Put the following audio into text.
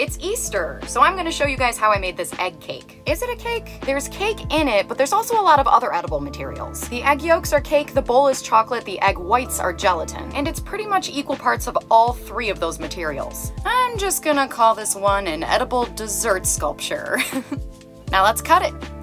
It's Easter, so I'm gonna show you guys how I made this egg cake. Is it a cake? There's cake in it, but there's also a lot of other edible materials. The egg yolks are cake, the bowl is chocolate, the egg whites are gelatin, and it's pretty much equal parts of all three of those materials. I'm just gonna call this one an edible dessert sculpture. now let's cut it.